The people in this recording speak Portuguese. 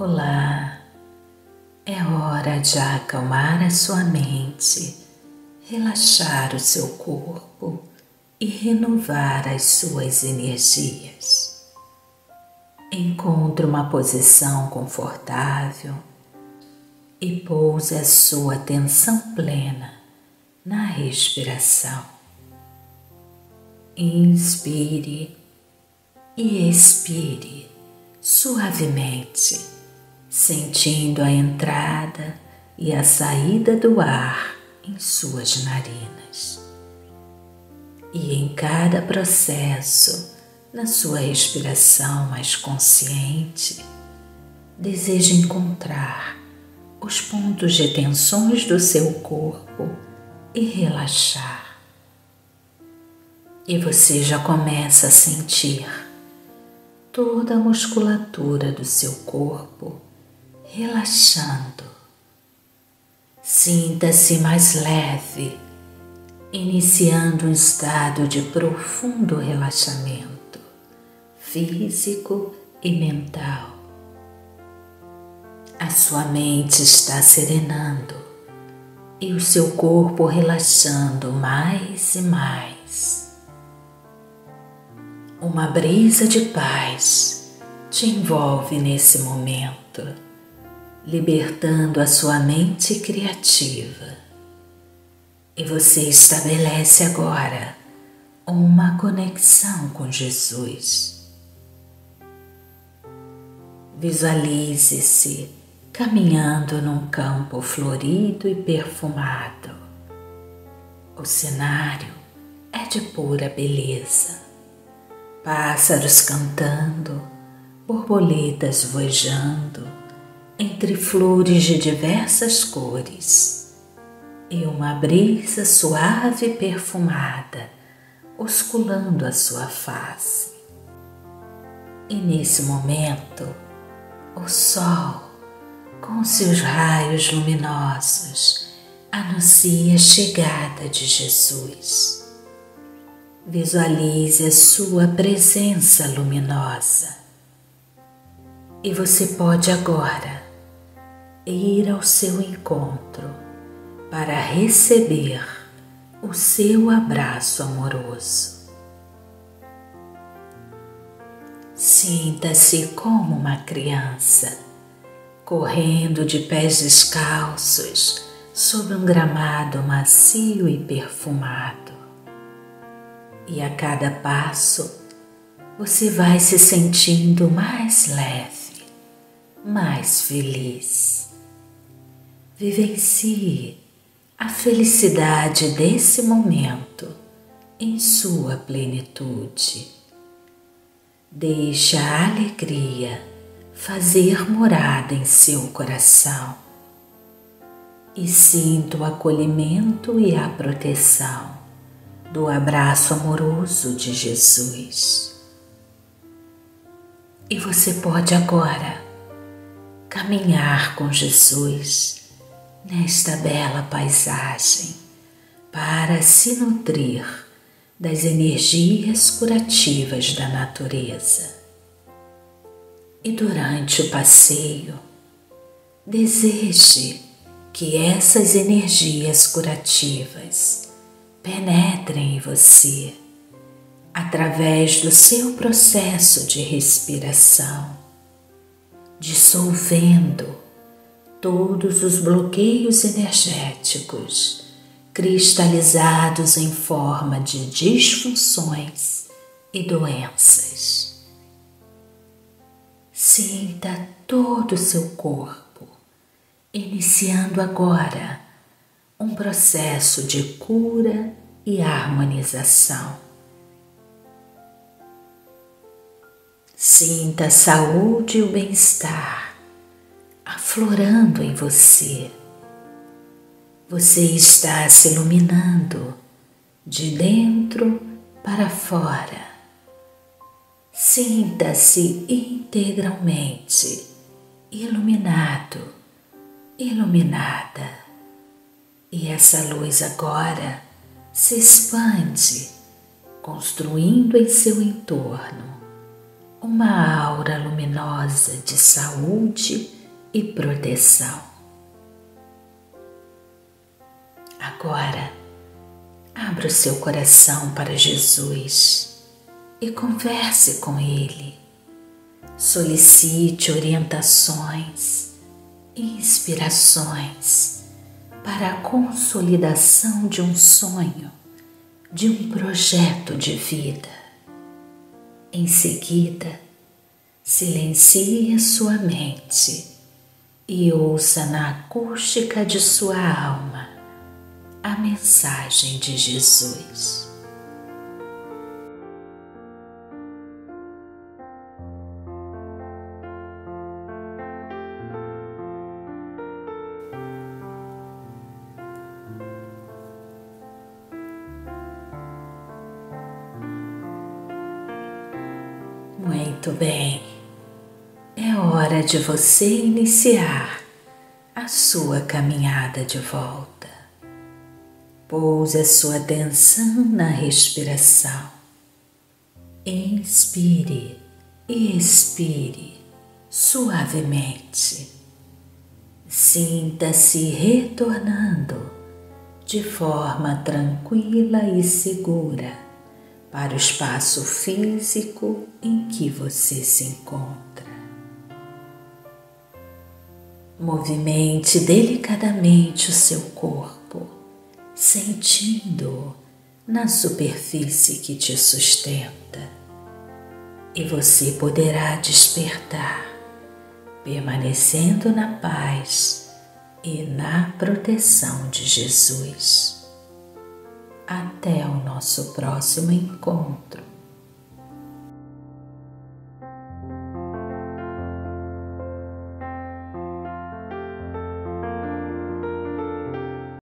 Olá, é hora de acalmar a sua mente, relaxar o seu corpo e renovar as suas energias. Encontre uma posição confortável e pouse a sua atenção plena na respiração. Inspire e expire suavemente sentindo a entrada e a saída do ar em suas narinas. E em cada processo, na sua respiração mais consciente, deseja encontrar os pontos de tensões do seu corpo e relaxar. E você já começa a sentir toda a musculatura do seu corpo relaxando. Sinta-se mais leve, iniciando um estado de profundo relaxamento físico e mental. A sua mente está serenando e o seu corpo relaxando mais e mais. Uma brisa de paz te envolve nesse momento libertando a sua mente criativa. E você estabelece agora uma conexão com Jesus. Visualize-se caminhando num campo florido e perfumado. O cenário é de pura beleza. Pássaros cantando, borboletas voejando entre flores de diversas cores e uma brisa suave e perfumada osculando a sua face. E nesse momento, o sol, com seus raios luminosos, anuncia a chegada de Jesus. Visualize a sua presença luminosa. E você pode agora ir ao seu encontro para receber o seu abraço amoroso. Sinta-se como uma criança, correndo de pés descalços sobre um gramado macio e perfumado. E a cada passo você vai se sentindo mais leve, mais feliz. Vivencie a felicidade desse momento em sua plenitude. Deixe a alegria fazer morada em seu coração e sinta o acolhimento e a proteção do abraço amoroso de Jesus. E você pode agora caminhar com Jesus nesta bela paisagem para se nutrir das energias curativas da natureza. E durante o passeio, deseje que essas energias curativas penetrem em você através do seu processo de respiração, dissolvendo todos os bloqueios energéticos cristalizados em forma de disfunções e doenças. Sinta todo o seu corpo, iniciando agora um processo de cura e harmonização. Sinta a saúde e o bem-estar aflorando em você. Você está se iluminando de dentro para fora. Sinta-se integralmente iluminado, iluminada. E essa luz agora se expande, construindo em seu entorno uma aura luminosa de saúde e proteção. Agora, abra o seu coração para Jesus e converse com Ele. Solicite orientações, inspirações para a consolidação de um sonho, de um projeto de vida. Em seguida, silencie sua mente e ouça na acústica de sua alma a mensagem de Jesus. Muito bem, hora de você iniciar a sua caminhada de volta. Pouse a sua atenção na respiração. Inspire e expire suavemente. Sinta-se retornando de forma tranquila e segura para o espaço físico em que você se encontra. Movimente delicadamente o seu corpo, sentindo na superfície que te sustenta, e você poderá despertar, permanecendo na paz e na proteção de Jesus. Até o nosso próximo encontro